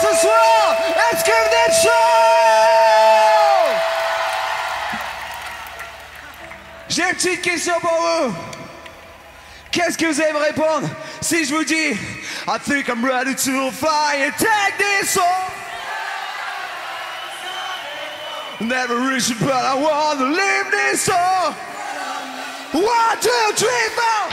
ce soir. Est-ce que vous êtes chaud J'ai une petite question pour vous. Qu'est-ce que vous allez me répondre si je vous dis I think I'm ready to fly and take this off Never reach it, but I wanna leave this off One, two, three, four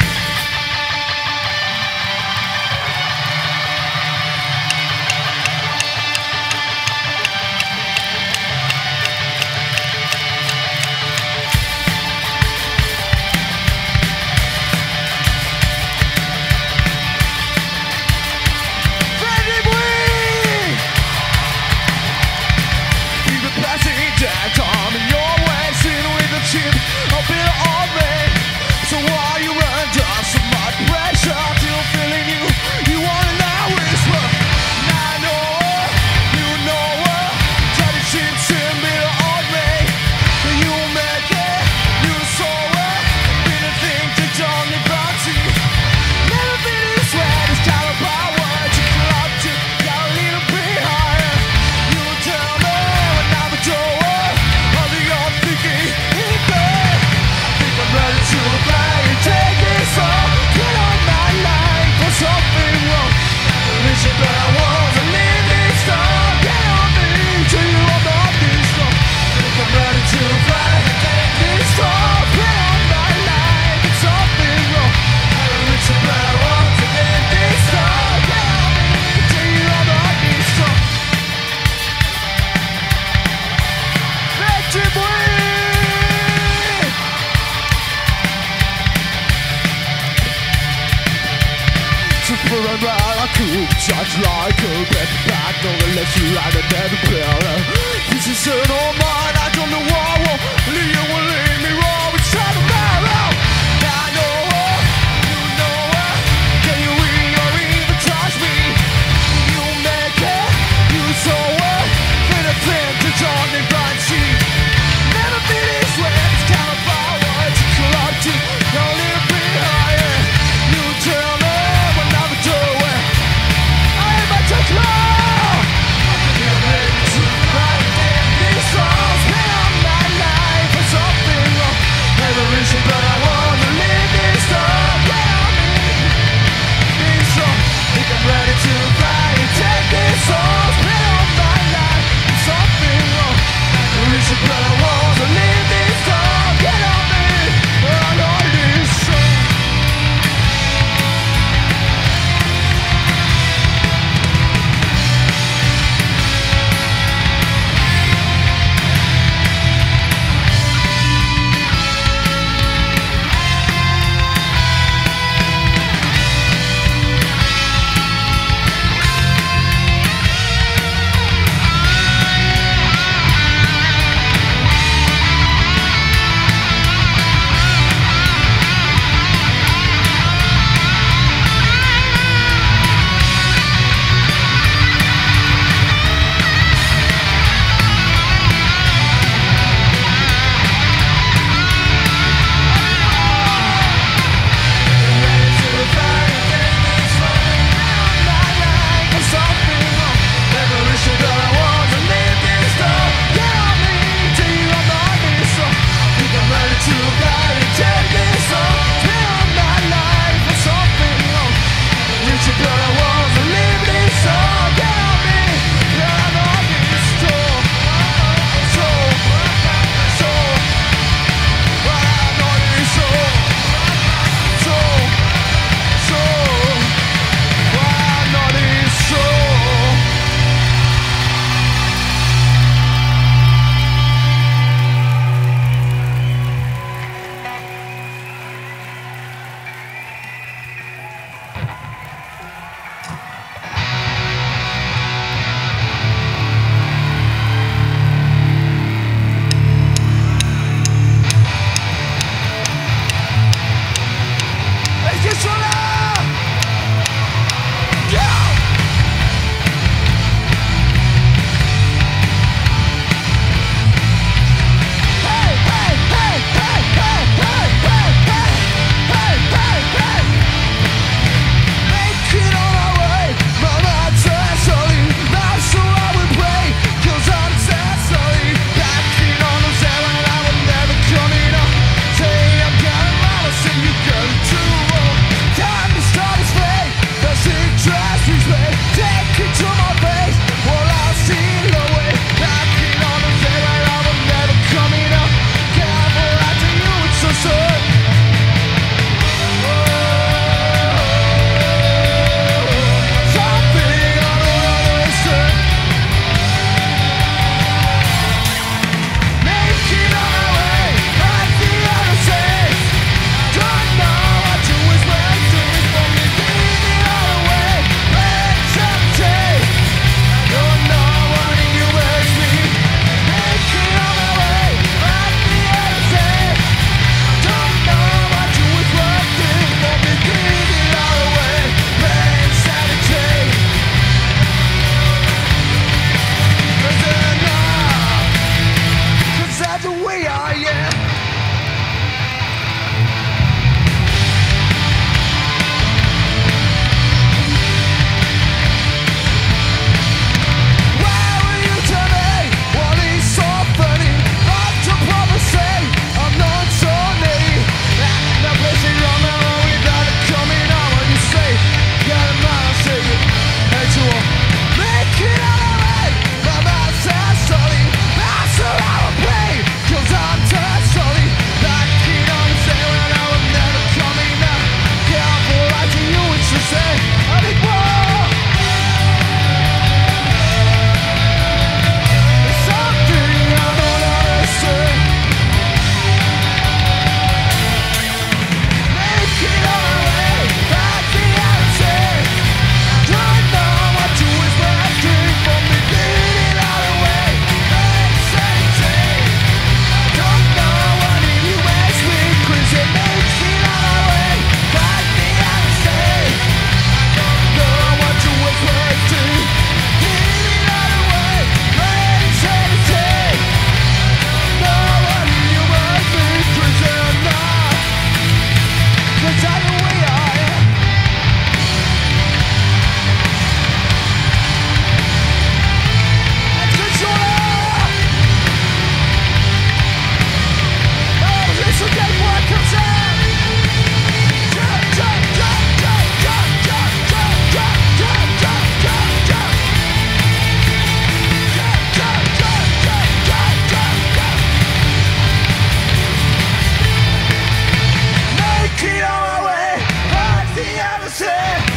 Hey!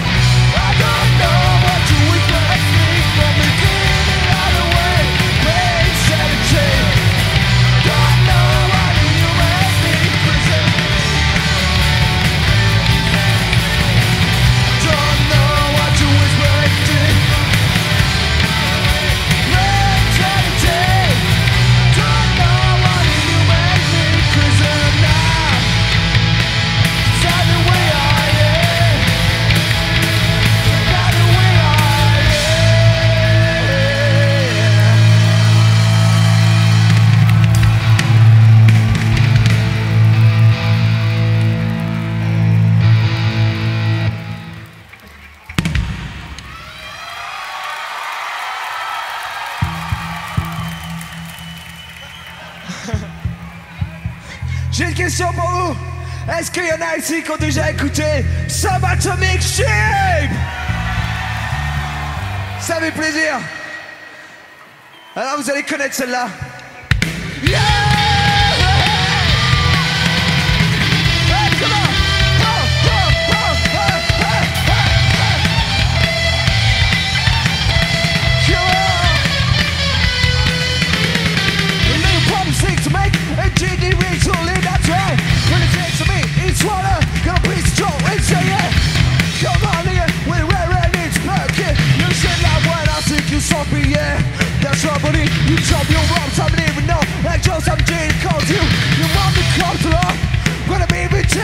Question pour vous. Est-ce qu'il y en a ici qui ont déjà écouté Subatomic Shape Ça fait plaisir. Alors vous allez connaître celle-là.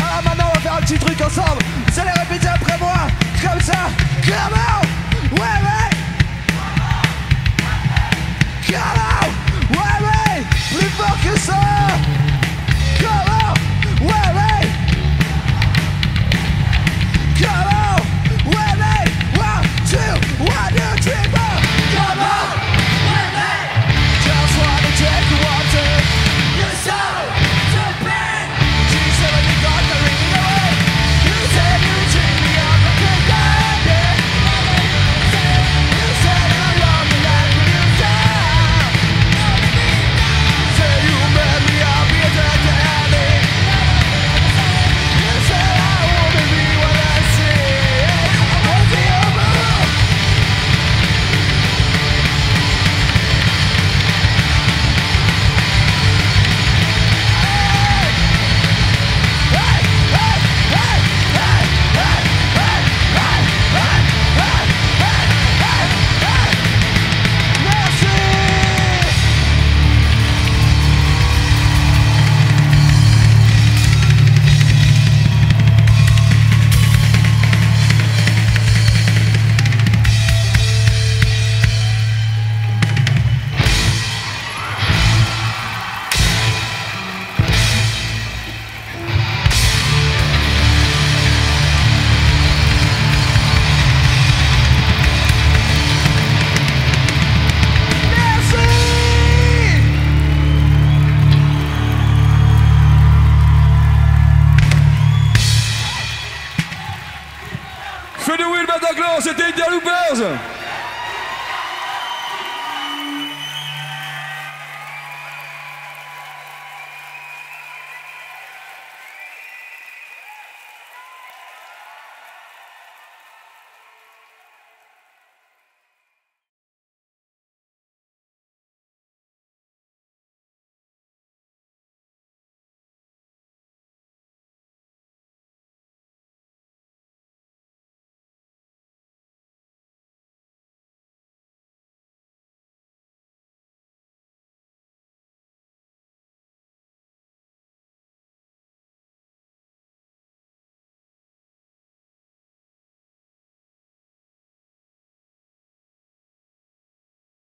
Alors maintenant on va faire un petit truc ensemble. Vous allez répéter après moi. Comme ça. Come out Ouais ouais. Come out Ouais ouais. Plus fort que ça.